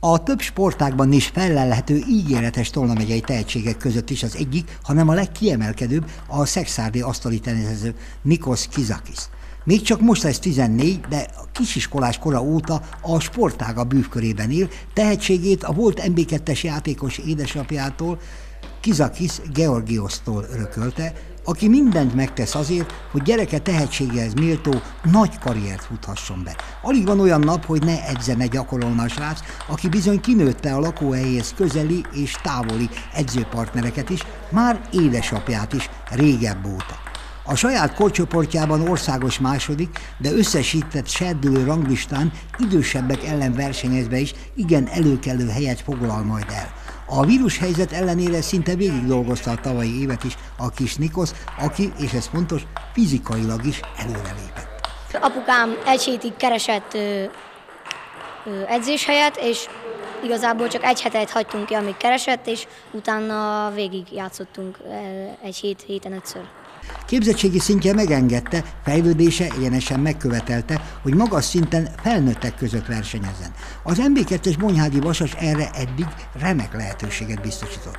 A több sportágban is fellelhető ígéretes Tolna megyei tehetségek között is az egyik, hanem a legkiemelkedőbb a szexárdi asztali teniszező Nikos Kizakis. Még csak most lesz 14, de a kisiskolás kora óta a sportága bűvkörében él, tehetségét a volt MB2-es játékos édesapjától, Kizakis Georgiosztól örökölte, aki mindent megtesz azért, hogy gyereke tehetséghez méltó nagy karriert futhasson be. Alig van olyan nap, hogy ne edzene gyakorolna a srác, aki bizony kinőtte a lakóhelyéhez közeli és távoli edzőpartnereket is, már édesapját is régebb óta. A saját korcsoportjában országos második, de összesített serdülő ranglistán idősebbek ellen versenyezve is igen előkelő helyet foglal majd el. A vírushelyzet ellenére szinte végig dolgozta a tavalyi évet is a kis Nikosz, aki, és ez fontos, fizikailag is előrelépett. Apukám egy hétig keresett ö, ö, edzéshelyet, és igazából csak egy hetet hagytunk ki, amíg keresett, és utána végig játszottunk egy hét, héten ötször. Képzettségi szintje megengedte, fejlődése egyenesen megkövetelte, hogy magas szinten felnőttek között versenyezzen. Az MB2-es Bonyhádi Vasas erre eddig remek lehetőséget biztosított.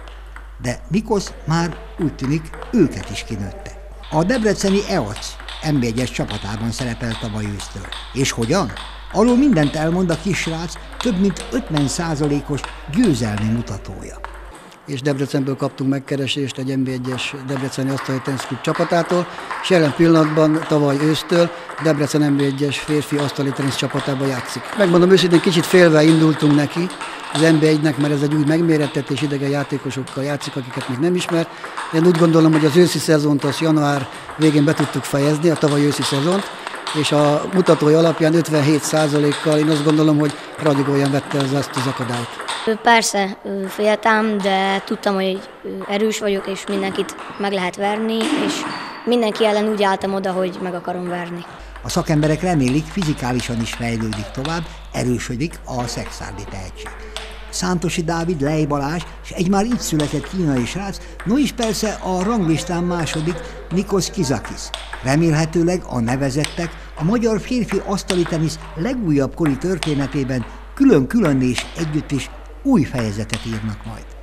De Nikosz már úgy tűnik őket is kinőtte. A debreceni EOC MB1-es csapatában szerepelt tavaly ősztől. És hogyan? Alul mindent elmond a kisrác több mint 50%-os győzelmi mutatója és Debrecenből kaptunk megkeresést egy NB1-es Debreceni Asztali Teniszklub csapatától, és jelen pillanatban tavaly ősztől Debrecen NB1-es férfi asztali tenisz csapatában játszik. Megmondom őszintén, kicsit félve indultunk neki az NB1-nek, mert ez egy új megmérettetés, idegen játékosokkal játszik, akiket még nem ismer. Én úgy gondolom, hogy az őszi szezont az január végén be tudtuk fejezni, a tavaly őszi szezont, és a mutatói alapján 57%-kal én azt gondolom, hogy ragyogóan vette az ezt az akadályt. Persze féltem, de tudtam, hogy erős vagyok, és mindenkit meg lehet verni, és mindenki ellen úgy álltam oda, hogy meg akarom verni. A szakemberek remélik, fizikálisan is fejlődik tovább, erősödik a szexárdi tehetség. Szántosi Dávid, Lej Balázs és egy már itt született kínai srác, no is persze a ranglistán második Nikos Kizakis. Remélhetőleg a nevezettek a magyar férfi asztali tenisz legújabb kori történetében külön-külön és együtt is új fejezetet írnak majd.